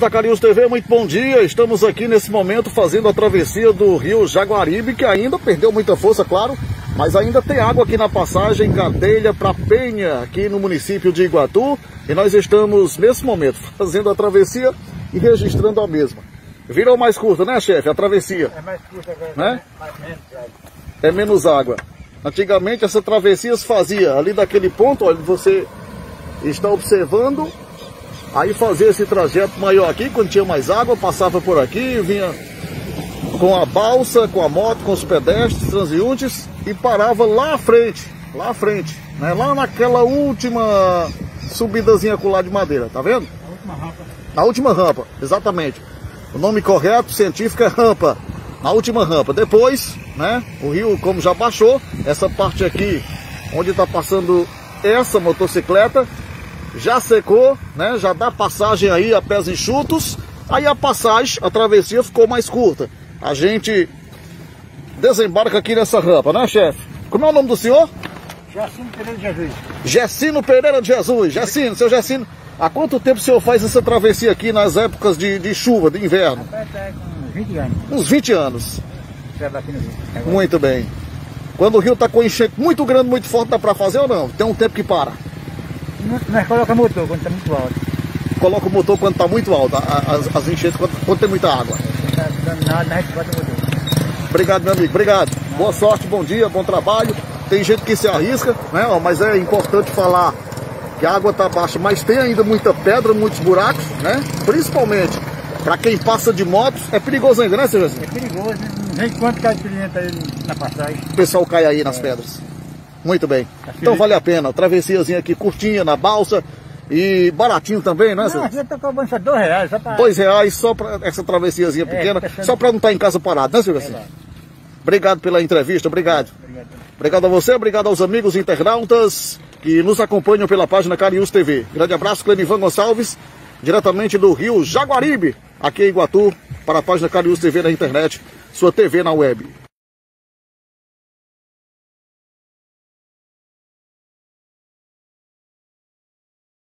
da Cariús TV, muito bom dia. Estamos aqui nesse momento fazendo a travessia do rio Jaguaribe, que ainda perdeu muita força, claro, mas ainda tem água aqui na passagem Cadeia para Penha, aqui no município de Iguatu. E nós estamos, nesse momento, fazendo a travessia e registrando a mesma. Virou mais curta, né, chefe? A travessia. É mais curta agora, Né? mais menos, velho. É menos água. Antigamente essa travessia se fazia ali daquele ponto, olha, você está observando, aí fazia esse trajeto maior aqui, quando tinha mais água, passava por aqui, vinha com a balsa, com a moto, com os pedestres, transeuntes e parava lá à frente, lá à frente, né? Lá naquela última subidazinha com lá de madeira, tá vendo? A última rampa. Na última rampa, exatamente. O nome correto científico é rampa. Na última rampa. Depois, né? O rio, como já baixou, essa parte aqui, onde está passando essa motocicleta, já secou, né? Já dá passagem aí a pés enxutos. Aí a passagem, a travessia ficou mais curta. A gente desembarca aqui nessa rampa, né, chefe? Como é o nome do senhor? Jacinto Pereira de Jesus. Gessino Pereira de Jesus. Gessino, seu Gessino, há quanto tempo o senhor faz essa travessia aqui nas épocas de, de chuva, de inverno? Tá com 20 anos. Uns 20 anos. Muito bem. Quando o rio está com enchente muito grande, muito forte, dá para fazer ou não? Tem um tempo que para. Nós colocamos motor quando está muito alto. Coloca o motor quando está muito alto, as, as enchentes quando, quando tem muita água. Tá gente bota o motor. Obrigado, meu amigo. Obrigado. Boa sorte, bom dia, bom trabalho. Tem gente que se arrisca, né? ó, Mas é importante falar que a água está baixa, mas tem ainda muita pedra, muitos buracos, né? Principalmente para quem passa de motos. É perigoso ainda, né, seu José? É perigoso, né? não sei quanto cai de pimenta aí na passagem. O pessoal cai aí nas pedras. Muito bem. Então vale a pena. Travessiazinha aqui curtinha na balsa e baratinho também, né, Não, aqui eu tô cobrando só dois reais, só pra... Dois reais só para essa travessiazinha pequena, tá sendo- só para não estar em casa parado, né, Silvio? Verdade. Obrigado pela entrevista, obrigado. Obrigado. Obrigado a você, obrigado aos amigos internautas que nos acompanham pela página Cariús TV. Grande abraço, Clenivan Gonçalves, diretamente do Rio Jaguaribe, aqui em Iguatu, para a página Cariús TV na internet, sua TV na web.